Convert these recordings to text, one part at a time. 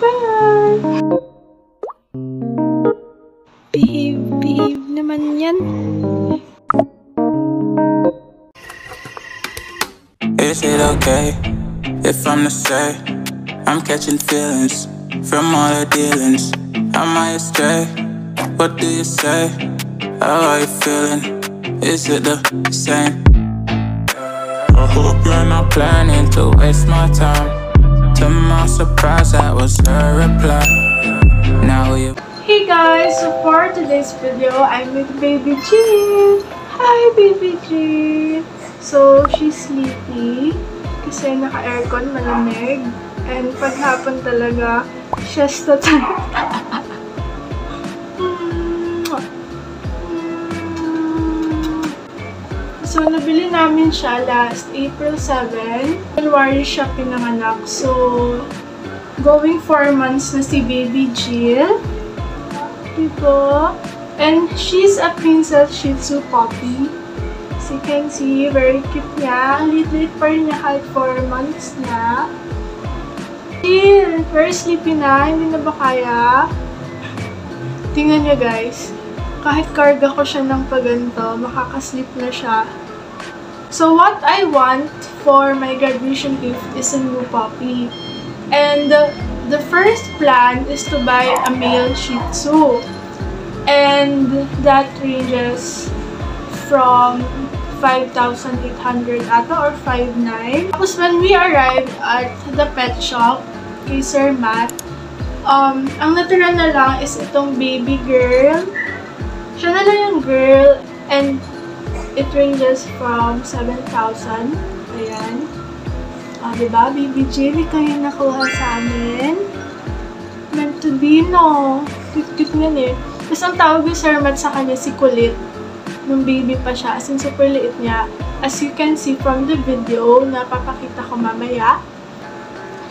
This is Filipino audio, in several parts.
Bye! Is it okay if I'm to say I'm catching feelings from all the dealings? Am I astray? What do you say? How are you feeling? Is it the same? I hope you're not planning to waste my time. To my surprise, that was her reply. Now you. Hey guys! So for today's video, I'm with Baby Jill! Hi Baby Jill! So, she's sleepy kasi naka-aircon, malamig. And paghapon talaga, siya's the So, nabili namin siya last April 7. January siya pinanganak. So, going 4 months na si Baby Jill. Diba? And she's a Princess Shih Tzu puppy. As you can see, very cute niya. Lit-lit pa rin niya kahit 4 months na. Jill! Very sleepy na. Hindi na ba kaya? Tingnan niyo guys. Kahit karga ko siya ng paganto, makakasleep na siya. So what I want for my graduation gift is a new puppy. And uh, the first plan is to buy a male Shih Tzu. And that ranges from 5,800 ata or 5,900. Tapos when we arrived at the pet shop kay Sir Matt, um, ang natira na lang is itong baby girl. Siya na lang yung girl and it ranges from 7,000. Ayan. Ah, diba? Baby Jilly kayo nakuha sa amin. Meant to be, no? Cute-cute nga eh. Tapos ang tawag yung Sir sa kanya si Kulit. Nung baby pa siya. As in, super liit niya. As you can see from the video na papakita ko mamaya.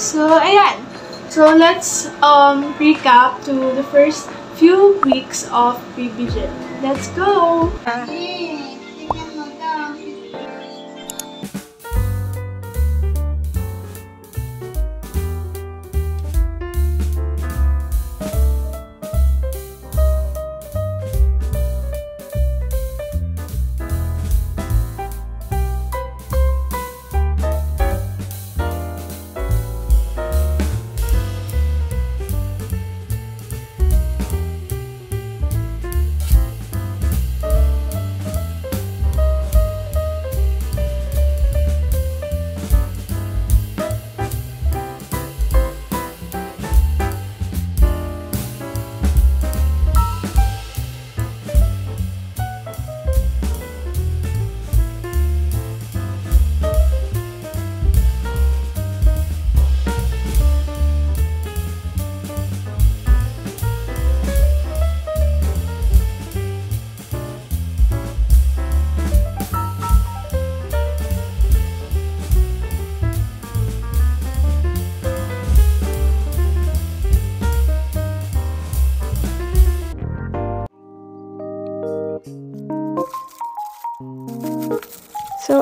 So, ayan. So, let's um, recap to the first few weeks of Baby Jill. Let's go! 안녕.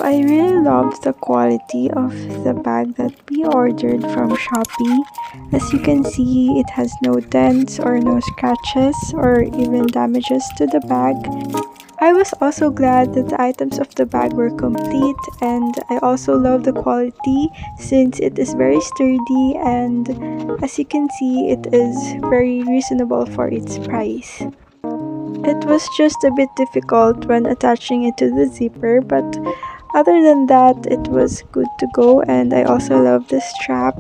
I really love the quality of the bag that we ordered from Shopee. As you can see, it has no dents or no scratches or even damages to the bag. I was also glad that the items of the bag were complete and I also love the quality since it is very sturdy and as you can see it is very reasonable for its price. It was just a bit difficult when attaching it to the zipper but other than that, it was good to go and I also love the strap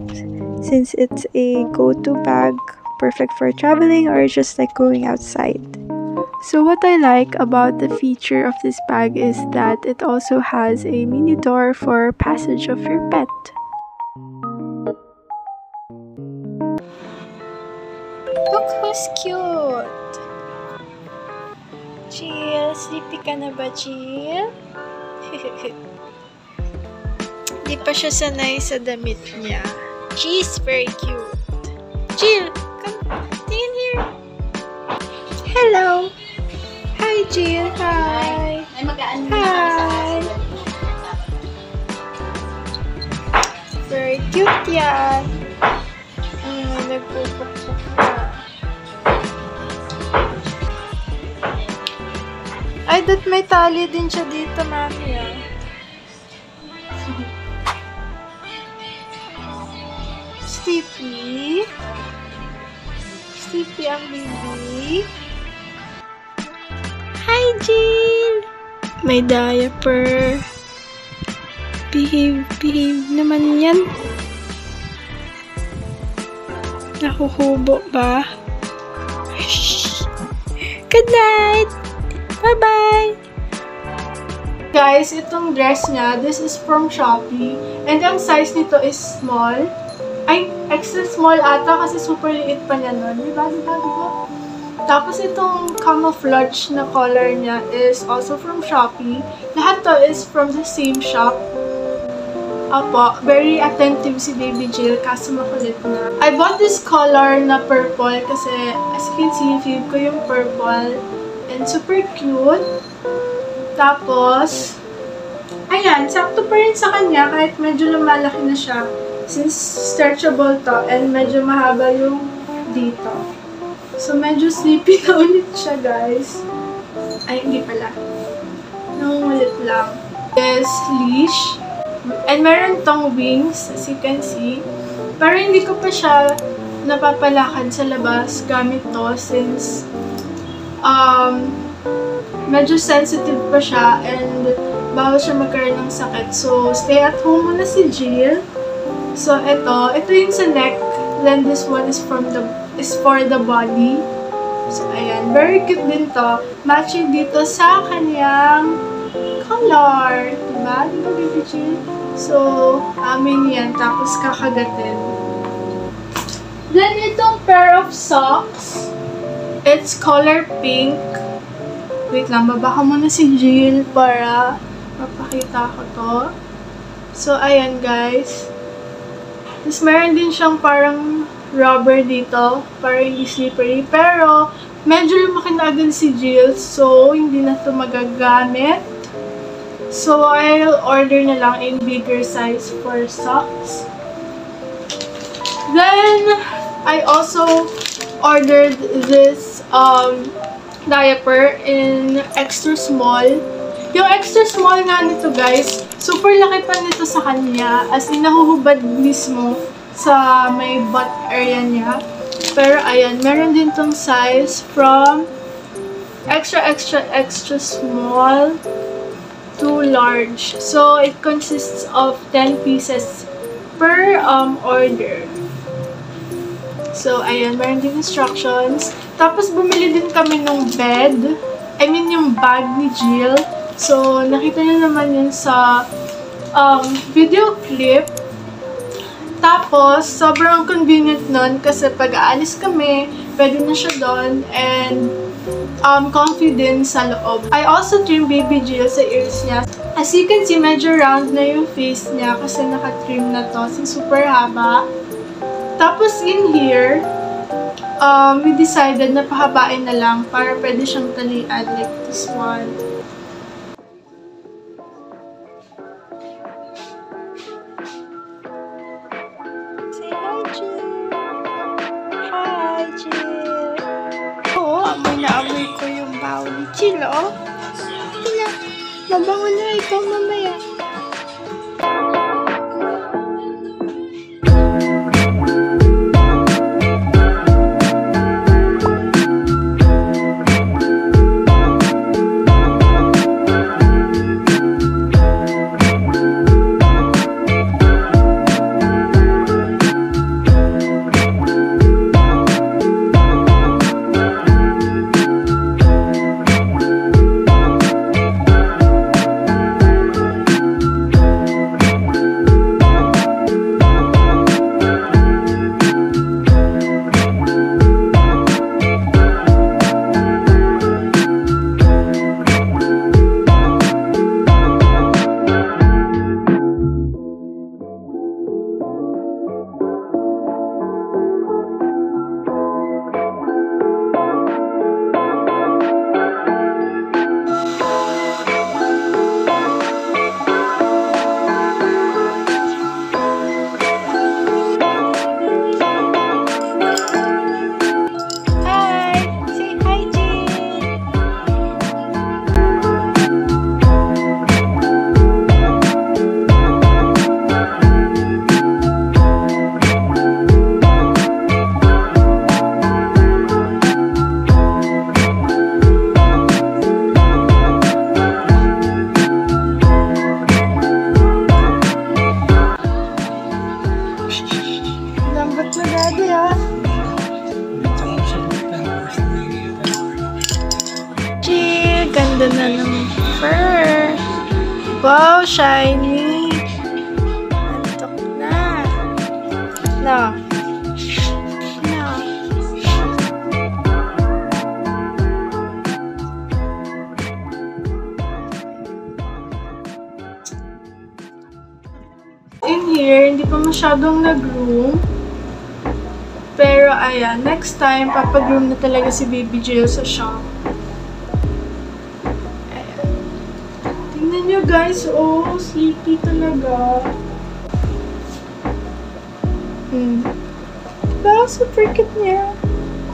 since it's a go-to bag perfect for traveling or just like going outside. So what I like about the feature of this bag is that it also has a mini door for passage of your pet. Look who's cute! Jill, sleepy ka na ba? Di pa siya sanay sa damit niya. She's very cute. Jill, come, tingin here. Hello. Hi, Jill. Hi. Hi. Very cute yan. Mm, nagpupukpuk na. Ay, that may tali din siya dito, mami, Sleepy. Sleepy ang baby. Hi, Jill! May diaper. Behave, behave naman yan. Nakuhubo ba? Good night! Bye-bye! Guys, itong dress niya, this is from Shopee. And ang size nito is small. Ay, extra small ata kasi super liit pa niya nun. Diba? Diba? Diba? Tapos itong camouflage na color niya is also from Shopee. Lahat to is from the same shop. Apo, very attentive si Baby Jill kasi makulit na. I bought this color na purple kasi as you can see, feel ko yung purple. And super cute. Tapos, ayan, sakto pa rin sa kanya kahit medyo lumalaki na siya. Since stretchable to and medyo mahaba yung dito. So, medyo sleepy na ulit siya, guys. Ay, hindi pala. Nangungulit lang. Yes, leash. And meron tong wings, as you can see. Pero hindi ko pa siya napapalakad sa labas gamit to since um, medyo sensitive pa siya and bawal siya magkaroon ng sakit. So, stay at home muna si Jill. So, ito. Ito yung sa neck. Then, this one is from the is for the body. So, ayan. Very cute din to. Matching dito sa kanyang color. Diba? Diba, baby Jill? So, amin yan. Tapos, kakagatin. Then, itong pair of socks. It's color pink. Wait lang, babaka muna si Jill para mapakita ko to. So, ayan guys. Tapos, meron din siyang parang rubber dito para hindi slippery. Pero, medyo lumaki na agad si Jill. So, hindi na to magagamit. So, I'll order na lang in bigger size for socks. Then, I also ordered this um, diaper in extra small. Yung extra small nga nito guys, super laki pa nito sa kanya. As in, nahuhubad mismo sa may butt area niya. Pero ayan, meron din tong size from extra, extra, extra small to large. So, it consists of 10 pieces per um, order. So, ayan, meron din instructions. Tapos, bumili din kami ng bed. I mean, yung bag ni Jill. So, nakita niyo naman yun sa um, video clip. Tapos, sobrang convenient nun kasi pag aalis kami, pwede na siya doon and um, comfy din sa loob. I also trim baby Jill sa ears niya. As you can see, medyo round na yung face niya kasi naka-trim na to. So, super haba. Tapos, in here, um, we decided na pahabain na lang para pwede siyang talian like this one. Jill, oh. Mabango na ikaw mamaya. Ganda na ng fur. Wow, shiny. Antok na. No. No. In here, hindi pa masyadong nag-groom. Pero ayan, next time, papagroom na talaga si Baby Jill sa shop. Tingnan nyo guys, oh, sleepy talaga. Hmm. Diba? Super cute niya.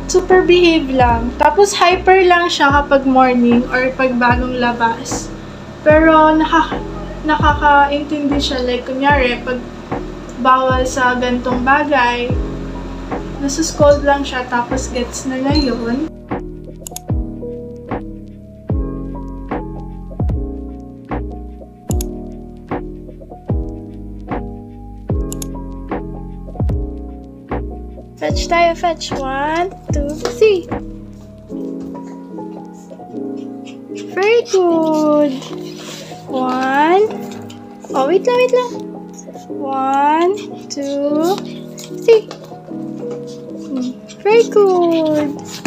Super behave lang. Tapos hyper lang siya kapag morning or pag bagong labas. Pero nakaka nakakaintindi siya. Like, kunyari, pag bawal sa gantong bagay, nasa-scold lang siya tapos gets na na yun. Fetch tayo, fetch. One, two, three. Very good. One. Oh, wait lang, wait lang. One, two, three. Hmm, Very good.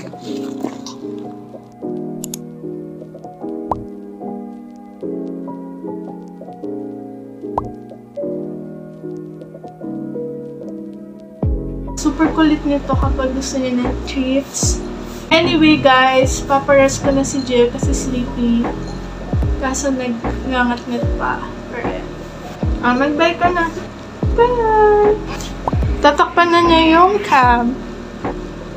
Super kulit nito kapag gusto niya ng treats. Anyway guys, paparas ko na si Jill kasi sleepy. Kaso nagngangat-ngat pa. Pero, ah, mag-bye ka na. Bye! Tatakpan na niya yung cam.